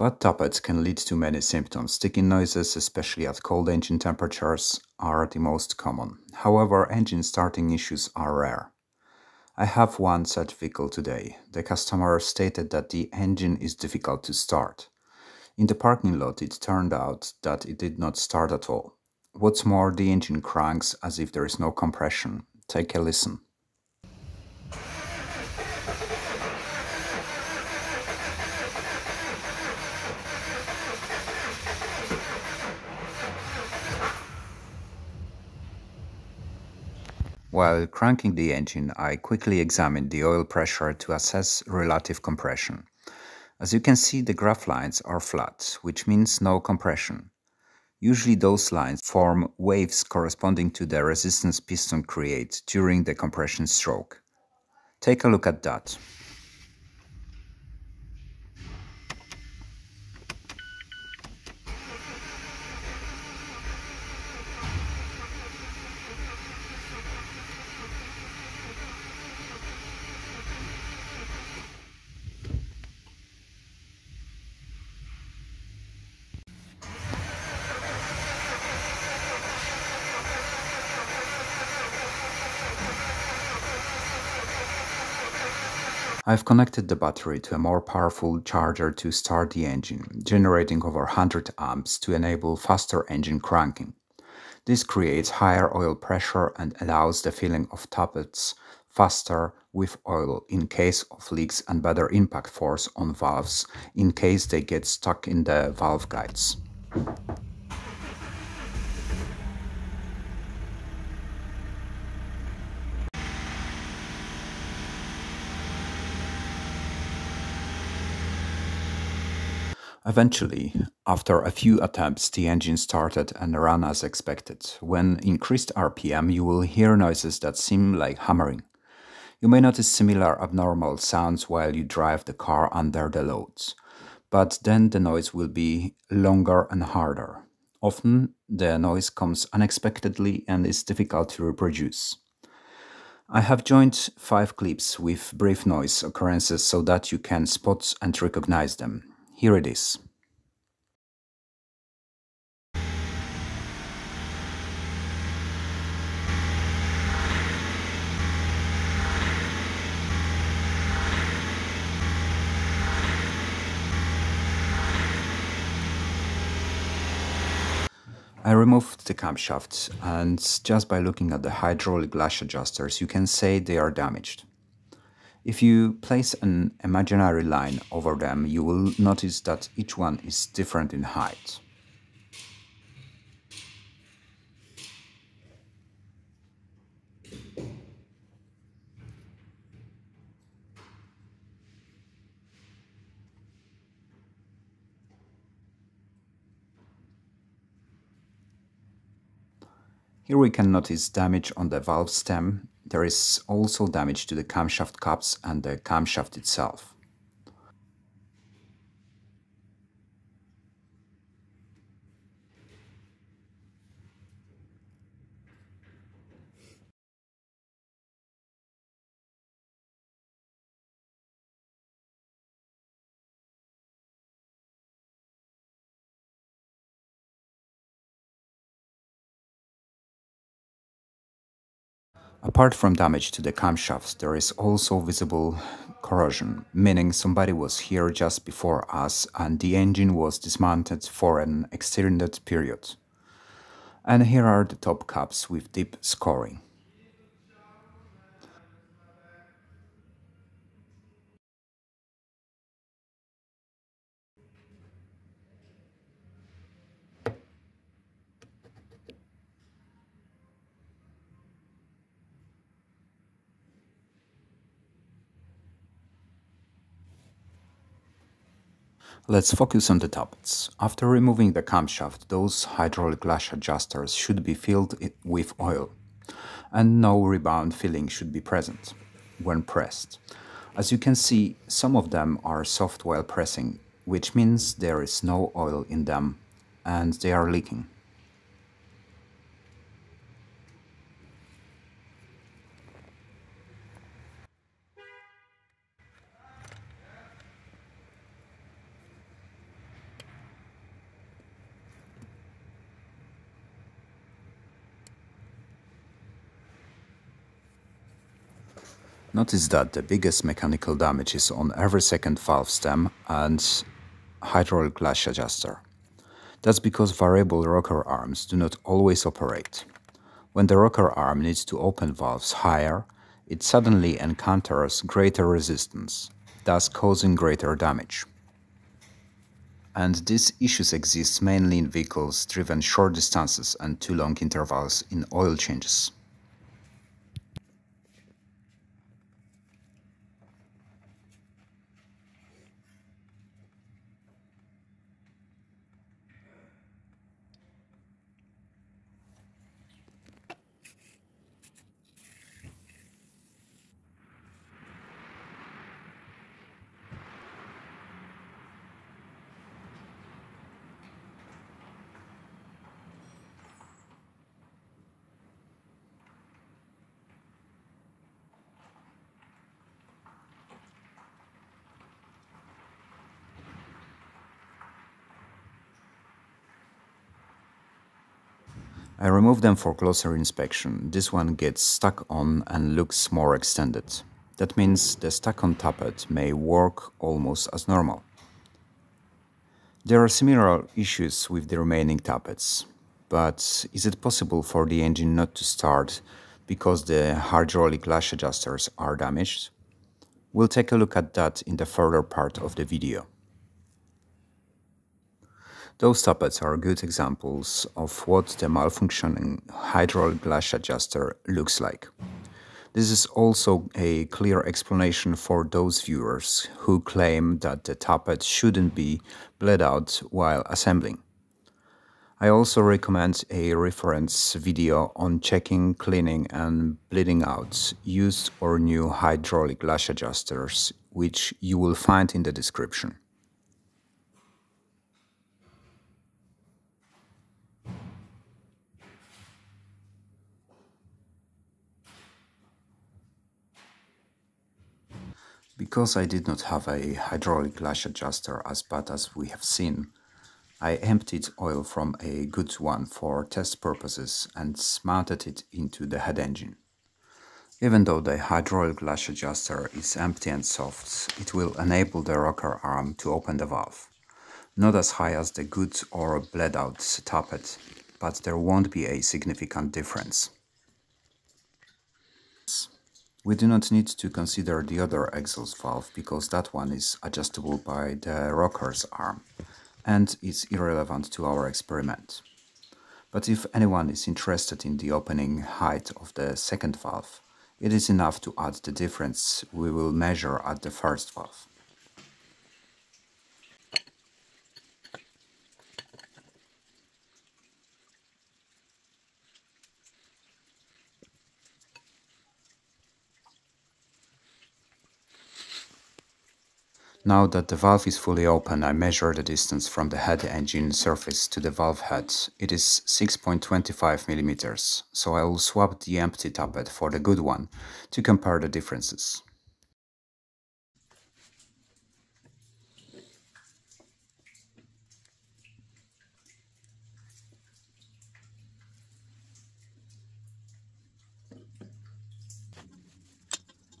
Bad tappets can lead to many symptoms. Sticking noises, especially at cold engine temperatures, are the most common. However, engine starting issues are rare. I have one such vehicle today. The customer stated that the engine is difficult to start. In the parking lot, it turned out that it did not start at all. What's more, the engine cranks as if there is no compression. Take a listen. While cranking the engine, I quickly examined the oil pressure to assess relative compression. As you can see, the graph lines are flat, which means no compression. Usually those lines form waves corresponding to the resistance piston creates during the compression stroke. Take a look at that. I've connected the battery to a more powerful charger to start the engine, generating over 100 amps to enable faster engine cranking. This creates higher oil pressure and allows the filling of tappets faster with oil in case of leaks and better impact force on valves in case they get stuck in the valve guides. Eventually, after a few attempts, the engine started and ran as expected. When increased RPM, you will hear noises that seem like hammering. You may notice similar abnormal sounds while you drive the car under the loads, but then the noise will be longer and harder. Often, the noise comes unexpectedly and is difficult to reproduce. I have joined five clips with brief noise occurrences so that you can spot and recognize them. Here it is. I removed the camshaft and just by looking at the hydraulic lash adjusters you can say they are damaged. If you place an imaginary line over them, you will notice that each one is different in height. Here we can notice damage on the valve stem there is also damage to the camshaft cups and the camshaft itself. Apart from damage to the camshafts, there is also visible corrosion, meaning somebody was here just before us and the engine was dismantled for an extended period. And here are the top caps with deep scoring. Let's focus on the tappets. After removing the camshaft, those hydraulic lash adjusters should be filled with oil and no rebound filling should be present when pressed. As you can see, some of them are soft while pressing, which means there is no oil in them and they are leaking. Notice that the biggest mechanical damage is on every second valve stem and hydraulic lash adjuster. That's because variable rocker arms do not always operate. When the rocker arm needs to open valves higher, it suddenly encounters greater resistance, thus causing greater damage. And these issues exist mainly in vehicles driven short distances and too long intervals in oil changes. I remove them for closer inspection. This one gets stuck on and looks more extended. That means the stuck-on tappet may work almost as normal. There are similar issues with the remaining tappets, but is it possible for the engine not to start because the hydraulic lash adjusters are damaged? We'll take a look at that in the further part of the video. Those tappets are good examples of what the malfunctioning hydraulic lash adjuster looks like. This is also a clear explanation for those viewers who claim that the tappet shouldn't be bled out while assembling. I also recommend a reference video on checking, cleaning and bleeding out used or new hydraulic lash adjusters, which you will find in the description. Because I did not have a hydraulic lash adjuster as bad as we have seen, I emptied oil from a good one for test purposes and mounted it into the head engine. Even though the hydraulic lash adjuster is empty and soft, it will enable the rocker arm to open the valve. Not as high as the good or bled out tappet, but there won't be a significant difference. We do not need to consider the other exhaust valve because that one is adjustable by the rocker's arm and is irrelevant to our experiment. But if anyone is interested in the opening height of the second valve, it is enough to add the difference we will measure at the first valve. Now that the valve is fully open, I measure the distance from the head engine surface to the valve head. It is 6.25 mm, so I will swap the empty tappet for the good one to compare the differences.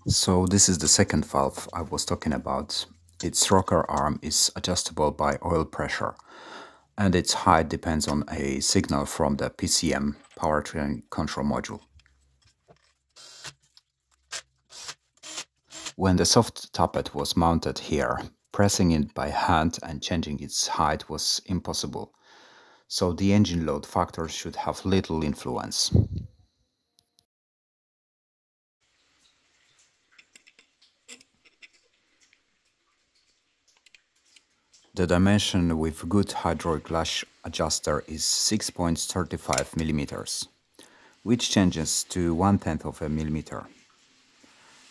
So this is the second valve I was talking about. Its rocker arm is adjustable by oil pressure, and its height depends on a signal from the PCM powertrain control module. When the soft tappet was mounted here, pressing it by hand and changing its height was impossible, so the engine load factor should have little influence. The dimension with good hydraulic lash adjuster is 6.35 mm, which changes to one tenth of a millimeter.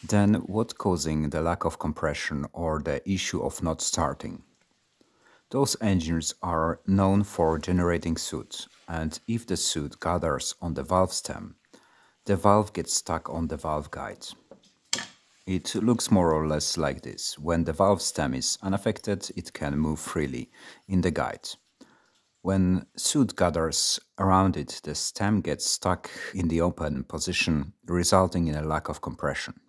Then what causing the lack of compression or the issue of not starting? Those engines are known for generating soot, and if the soot gathers on the valve stem, the valve gets stuck on the valve guide. It looks more or less like this. When the valve stem is unaffected, it can move freely in the guide. When soot gathers around it, the stem gets stuck in the open position, resulting in a lack of compression.